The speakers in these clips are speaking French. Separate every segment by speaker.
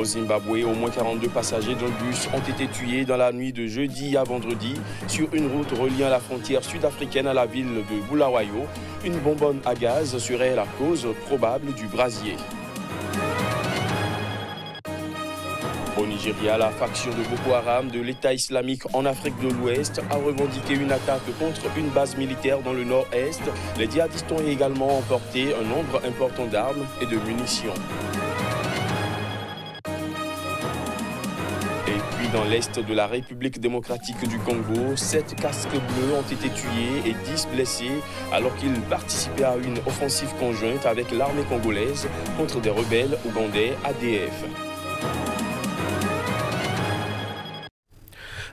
Speaker 1: Au Zimbabwe, au moins 42 passagers d'un bus ont été tués dans la nuit de jeudi à vendredi sur une route reliant la frontière sud-africaine à la ville de Bulawayo. Une bonbonne à gaz serait la cause probable du brasier. Au Nigeria, la faction de Boko Haram de l'État islamique en Afrique de l'Ouest a revendiqué une attaque contre une base militaire dans le nord-est. Les djihadistes ont également emporté un nombre important d'armes et de munitions. Dans l'est de la République démocratique du Congo, sept casques bleus ont été tués et 10 blessés alors qu'ils participaient à une offensive conjointe avec l'armée congolaise contre des rebelles ougandais ADF.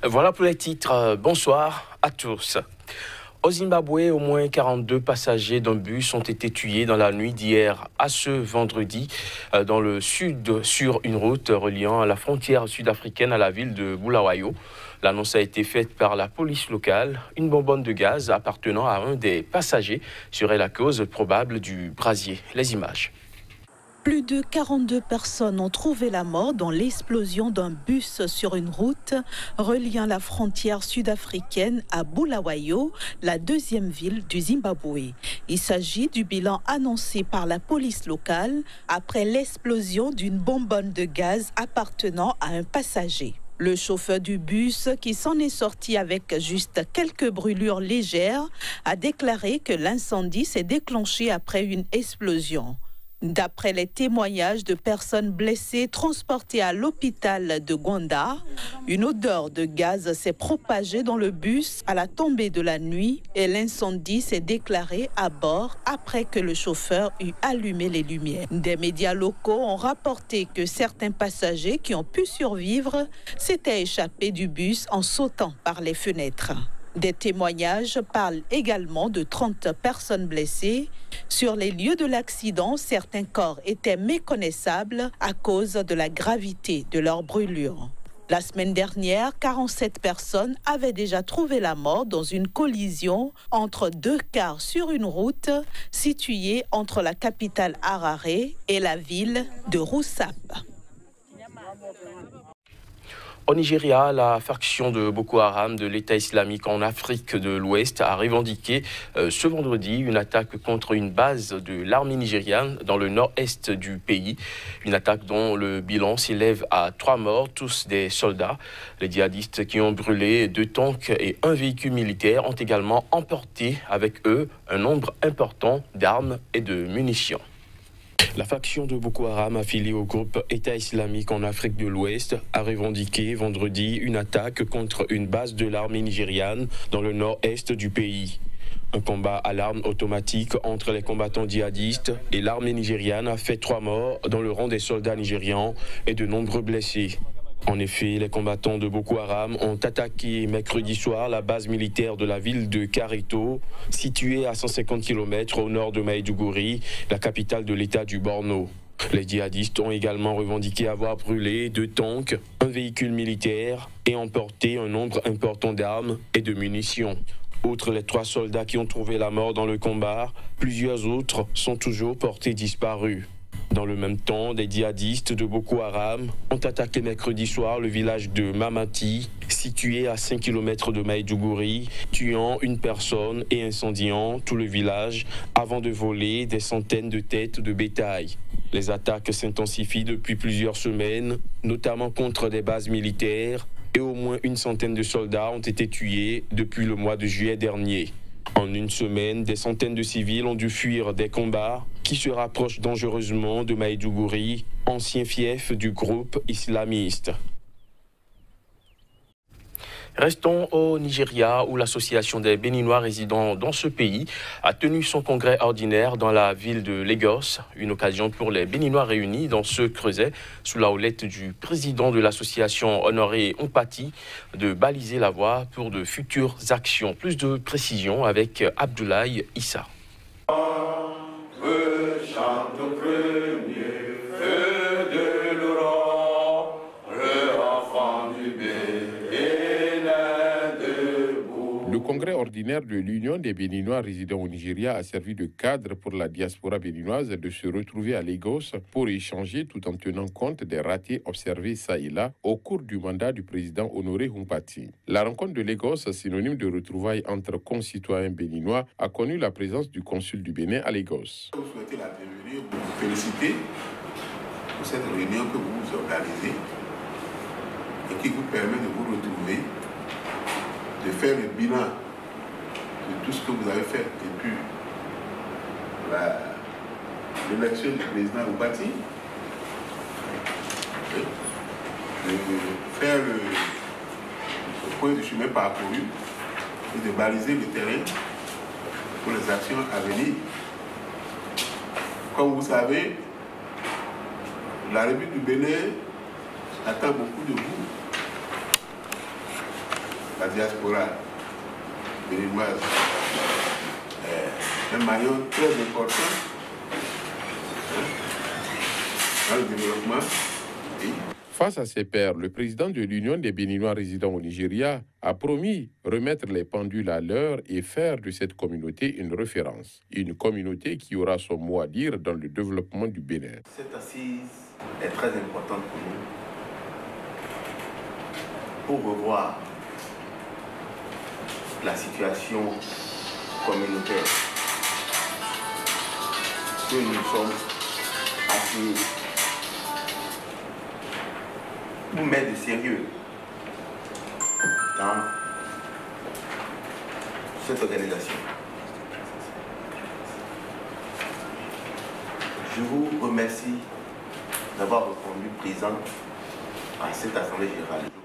Speaker 1: Voilà pour les titres. Bonsoir à tous. Au Zimbabwe, au moins 42 passagers d'un bus ont été tués dans la nuit d'hier à ce vendredi euh, dans le sud sur une route reliant la frontière sud-africaine à la ville de Bulawayo. L'annonce a été faite par la police locale. Une bonbonne de gaz appartenant à un des passagers serait la cause probable du brasier. Les images.
Speaker 2: Plus de 42 personnes ont trouvé la mort dans l'explosion d'un bus sur une route reliant la frontière sud-africaine à Bulawayo, la deuxième ville du Zimbabwe. Il s'agit du bilan annoncé par la police locale après l'explosion d'une bonbonne de gaz appartenant à un passager. Le chauffeur du bus, qui s'en est sorti avec juste quelques brûlures légères, a déclaré que l'incendie s'est déclenché après une explosion. D'après les témoignages de personnes blessées transportées à l'hôpital de Gwanda, une odeur de gaz s'est propagée dans le bus à la tombée de la nuit et l'incendie s'est déclaré à bord après que le chauffeur eut allumé les lumières. Des médias locaux ont rapporté que certains passagers qui ont pu survivre s'étaient échappés du bus en sautant par les fenêtres. Des témoignages parlent également de 30 personnes blessées. Sur les lieux de l'accident, certains corps étaient méconnaissables à cause de la gravité de leur brûlure. La semaine dernière, 47 personnes avaient déjà trouvé la mort dans une collision entre deux cars sur une route située entre la capitale Harare et la ville de Roussap.
Speaker 1: Au Nigeria, la faction de Boko Haram de l'État islamique en Afrique de l'Ouest a revendiqué euh, ce vendredi une attaque contre une base de l'armée nigériane dans le nord-est du pays. Une attaque dont le bilan s'élève à trois morts, tous des soldats. Les djihadistes qui ont brûlé deux tanks et un véhicule militaire ont également emporté avec eux un nombre important d'armes et de munitions. La faction de Boko Haram affiliée au groupe État islamique en Afrique de l'Ouest a revendiqué vendredi une attaque contre une base de l'armée nigériane dans le nord-est du pays. Un combat à l'arme automatique entre les combattants djihadistes et l'armée nigériane a fait trois morts dans le rang des soldats nigérians et de nombreux blessés. En effet, les combattants de Boko Haram ont attaqué mercredi soir la base militaire de la ville de Kareto, située à 150 km au nord de Maïdougouri, la capitale de l'état du Borno. Les djihadistes ont également revendiqué avoir brûlé deux tanks, un véhicule militaire et emporté un nombre important d'armes et de munitions. Outre les trois soldats qui ont trouvé la mort dans le combat, plusieurs autres sont toujours portés disparus. Dans le même temps, des djihadistes de Boko Haram ont attaqué mercredi soir le village de Mamati, situé à 5 km de Maïdougouri, tuant une personne et incendiant tout le village avant de voler des centaines de têtes de bétail. Les attaques s'intensifient depuis plusieurs semaines, notamment contre des bases militaires, et au moins une centaine de soldats ont été tués depuis le mois de juillet dernier. En une semaine, des centaines de civils ont dû fuir des combats qui se rapprochent dangereusement de Maïdougouri, ancien fief du groupe islamiste. Restons au Nigeria où l'association des Béninois résidant dans ce pays a tenu son congrès ordinaire dans la ville de Lagos, une occasion pour les Béninois réunis dans ce creuset sous la houlette du président de l'association Honoré Ompati de baliser la voie pour de futures actions. Plus de précisions avec Abdoulaye Issa.
Speaker 3: Le congrès ordinaire de l'Union des Béninois résidant au Nigeria a servi de cadre pour la diaspora béninoise de se retrouver à Lagos pour échanger tout en tenant compte des ratés observés ça et là au cours du mandat du président Honoré Humpati. La rencontre de Lagos, synonyme de retrouvailles entre concitoyens béninois, a connu la présence du consul du Bénin à Lagos.
Speaker 4: Vous la bienvenue, vous féliciter pour cette réunion que vous organisez et qui vous permet de vous retrouver de faire le bilan de tout ce que vous avez fait depuis l'élection du président Oubati, de faire le, point de chemin parcouru et de baliser le terrain pour les actions à venir. Comme vous savez, la République du Bénin attend beaucoup de vous la diaspora béninoise est un maillon très important hein, dans le développement du pays.
Speaker 3: Face à ses pairs, le président de l'Union des Béninois résidant au Nigeria a promis remettre les pendules à l'heure et faire de cette communauté une référence. Une communauté qui aura son mot à dire dans le développement du Bénin.
Speaker 4: Cette assise est très importante pour nous. Pour revoir la situation communautaire que nous sommes assez pour mettre de sérieux dans cette organisation. Je vous remercie d'avoir répondu présent à cette Assemblée générale.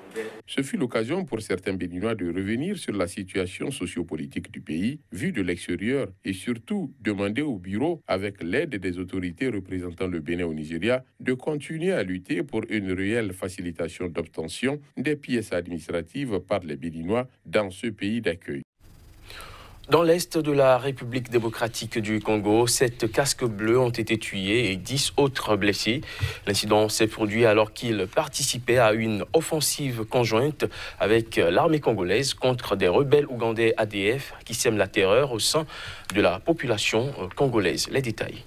Speaker 3: Ce fut l'occasion pour certains Béninois de revenir sur la situation sociopolitique du pays, vue de l'extérieur, et surtout demander au bureau, avec l'aide des autorités représentant le Bénin au Nigeria, de continuer à lutter pour une réelle facilitation d'obtention des pièces administratives par les Béninois dans ce pays d'accueil.
Speaker 1: Dans l'est de la République démocratique du Congo, sept casques bleus ont été tués et dix autres blessés. L'incident s'est produit alors qu'ils participaient à une offensive conjointe avec l'armée congolaise contre des rebelles ougandais ADF qui sèment la terreur au sein de la population congolaise. Les détails.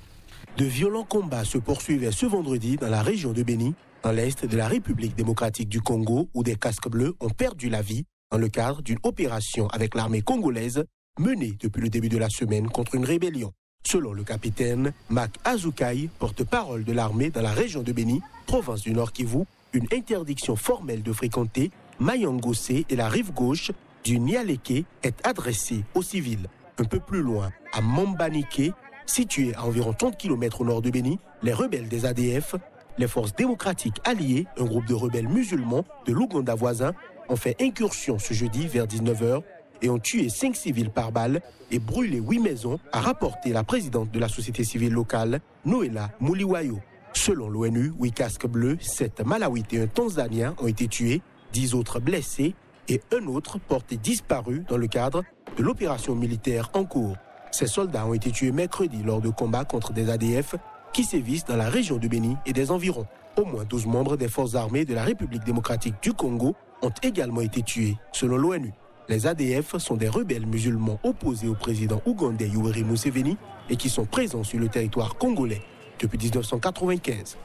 Speaker 5: De violents combats se poursuivaient ce vendredi dans la région de Béni, dans l'est de la République démocratique du Congo, où des casques bleus ont perdu la vie dans le cadre d'une opération avec l'armée congolaise menée depuis le début de la semaine contre une rébellion. Selon le capitaine Mac Azukai, porte-parole de l'armée dans la région de Béni, province du Nord Kivu, une interdiction formelle de fréquenter Mayangose et la rive gauche du Nialeke est adressée aux civils. Un peu plus loin, à Mambanike, situé à environ 30 km au nord de Béni, les rebelles des ADF, les forces démocratiques alliées, un groupe de rebelles musulmans de l'Ouganda voisin, ont fait incursion ce jeudi vers 19h et ont tué cinq civils par balle et brûlé huit maisons, a rapporté la présidente de la société civile locale, Noéla Muliwayo. Selon l'ONU, huit casques bleus, sept Malawites et un Tanzanien ont été tués, dix autres blessés et un autre porté disparu dans le cadre de l'opération militaire en cours. Ces soldats ont été tués mercredi lors de combats contre des ADF qui sévissent dans la région de Béni et des environs. Au moins 12 membres des forces armées de la République démocratique du Congo ont également été tués, selon l'ONU. Les ADF sont des rebelles musulmans opposés au président ougandais Yoweri Museveni et qui sont présents sur le territoire congolais depuis 1995.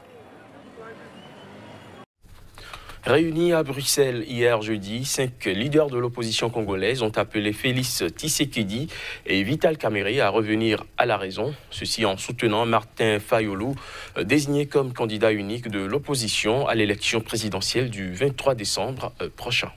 Speaker 1: Réunis à Bruxelles hier jeudi, cinq leaders de l'opposition congolaise ont appelé Félix Tshisekedi et Vital Kamerhe à revenir à la raison, ceci en soutenant Martin Fayolo, désigné comme candidat unique de l'opposition à l'élection présidentielle du 23 décembre euh, prochain.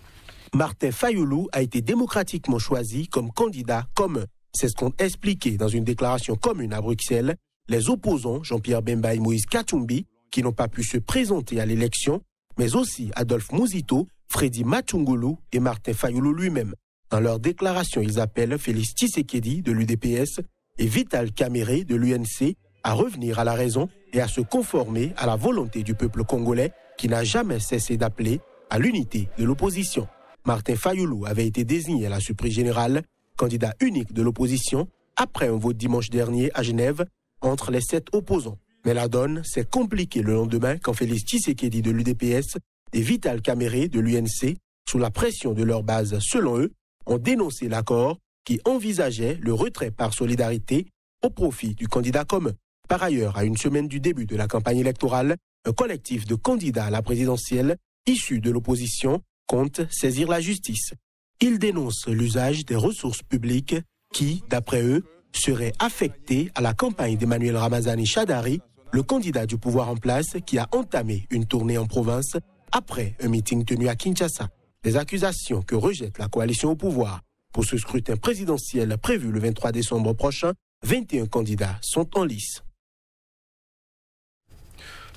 Speaker 5: Martin Fayoulou a été démocratiquement choisi comme candidat commun. C'est ce qu'ont expliqué dans une déclaration commune à Bruxelles les opposants Jean-Pierre Bemba et Moïse Katumbi, qui n'ont pas pu se présenter à l'élection, mais aussi Adolphe Mouzito, Freddy Matungulu et Martin Fayoulou lui-même. Dans leur déclaration, ils appellent Félix Tshisekedi de l'UDPS et Vital Kamere de l'UNC à revenir à la raison et à se conformer à la volonté du peuple congolais qui n'a jamais cessé d'appeler à l'unité de l'opposition. Martin Fayoulou avait été désigné à la surprise générale, candidat unique de l'opposition, après un vote dimanche dernier à Genève entre les sept opposants. Mais la donne s'est compliquée le lendemain quand Félix Tshisekedi de l'UDPS et Vital Kamere de l'UNC, sous la pression de leur base selon eux, ont dénoncé l'accord qui envisageait le retrait par solidarité au profit du candidat commun. Par ailleurs, à une semaine du début de la campagne électorale, un collectif de candidats à la présidentielle issus de l'opposition compte saisir la justice. Ils dénoncent l'usage des ressources publiques qui, d'après eux, serait affecté à la campagne d'Emmanuel Ramazani Chadari, le candidat du pouvoir en place qui a entamé une tournée en province après un meeting tenu à Kinshasa. Des accusations que rejette la coalition au pouvoir. Pour ce scrutin présidentiel prévu le 23 décembre prochain, 21 candidats sont en lice.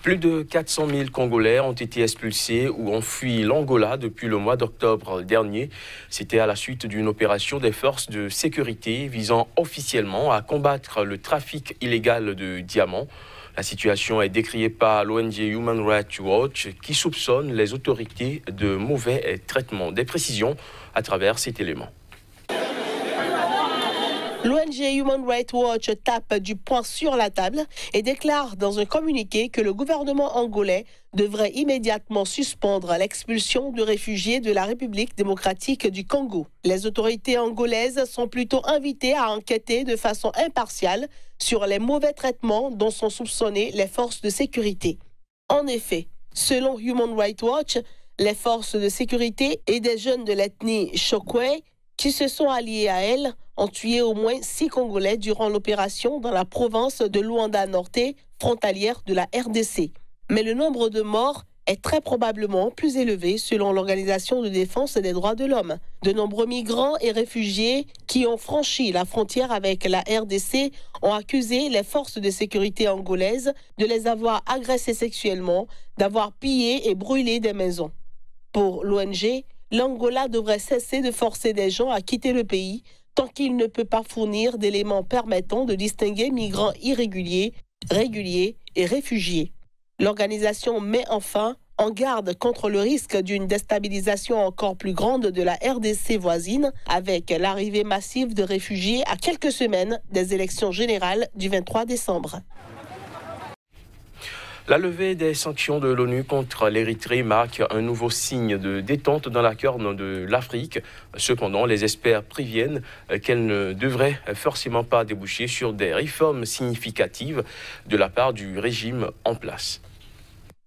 Speaker 1: Plus de 400 000 Congolais ont été expulsés ou ont fui l'Angola depuis le mois d'octobre dernier. C'était à la suite d'une opération des forces de sécurité visant officiellement à combattre le trafic illégal de diamants. La situation est décriée par l'ONG Human Rights Watch qui soupçonne les autorités de mauvais traitement. Des précisions à travers cet élément.
Speaker 6: L'ONG Human Rights Watch tape du poing sur la table et déclare dans un communiqué que le gouvernement angolais devrait immédiatement suspendre l'expulsion de réfugiés de la République démocratique du Congo. Les autorités angolaises sont plutôt invitées à enquêter de façon impartiale sur les mauvais traitements dont sont soupçonnées les forces de sécurité. En effet, selon Human Rights Watch, les forces de sécurité et des jeunes de l'ethnie Chokwe qui se sont alliés à elles ont tué au moins six Congolais durant l'opération dans la province de Luanda Norte, frontalière de la RDC. Mais le nombre de morts est très probablement plus élevé selon l'Organisation de défense des droits de l'homme. De nombreux migrants et réfugiés qui ont franchi la frontière avec la RDC ont accusé les forces de sécurité angolaises de les avoir agressés sexuellement, d'avoir pillé et brûlé des maisons. Pour l'ONG, l'Angola devrait cesser de forcer des gens à quitter le pays tant qu'il ne peut pas fournir d'éléments permettant de distinguer migrants irréguliers, réguliers et réfugiés. L'organisation met enfin en garde contre le risque d'une déstabilisation encore plus grande de la RDC voisine avec l'arrivée massive de réfugiés à quelques semaines des élections générales du 23 décembre.
Speaker 1: La levée des sanctions de l'ONU contre l'Érythrée marque un nouveau signe de détente dans la corne de l'Afrique. Cependant, les experts préviennent qu'elle ne devrait forcément pas déboucher sur des réformes significatives de la part du régime en place.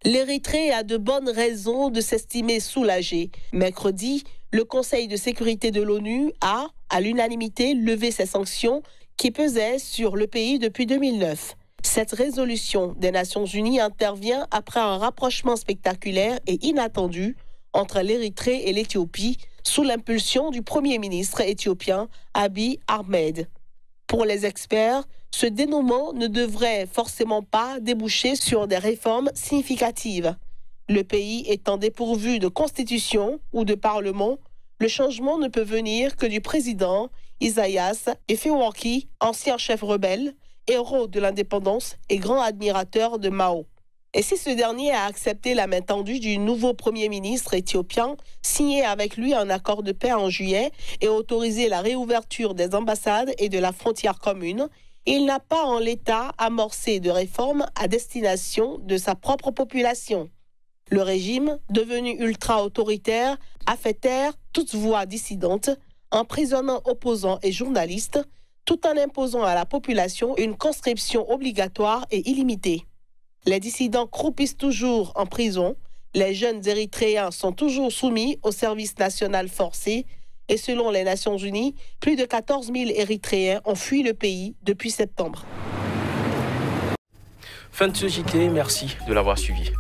Speaker 6: L'Érythrée a de bonnes raisons de s'estimer soulagée. Mercredi, le Conseil de sécurité de l'ONU a, à l'unanimité, levé ses sanctions qui pesaient sur le pays depuis 2009. Cette résolution des Nations Unies intervient après un rapprochement spectaculaire et inattendu entre l'Érythrée et l'Éthiopie sous l'impulsion du Premier ministre éthiopien Abiy Ahmed. Pour les experts, ce dénouement ne devrait forcément pas déboucher sur des réformes significatives. Le pays étant dépourvu de constitution ou de parlement, le changement ne peut venir que du président Isaias Efewerki, ancien chef rebelle, héros de l'indépendance et grand admirateur de Mao. Et si ce dernier a accepté la main tendue du nouveau Premier ministre éthiopien, signé avec lui un accord de paix en juillet et autorisé la réouverture des ambassades et de la frontière commune, il n'a pas en l'état amorcé de réformes à destination de sa propre population. Le régime, devenu ultra-autoritaire, a fait taire toute voix dissidente, emprisonnant opposants et journalistes, tout en imposant à la population une conscription obligatoire et illimitée. Les dissidents croupissent toujours en prison, les jeunes érythréens sont toujours soumis au service national forcé et selon les Nations Unies, plus de 14 000 Érythréens ont fui le pays depuis septembre.
Speaker 1: Fin de ce JT, merci de l'avoir suivi.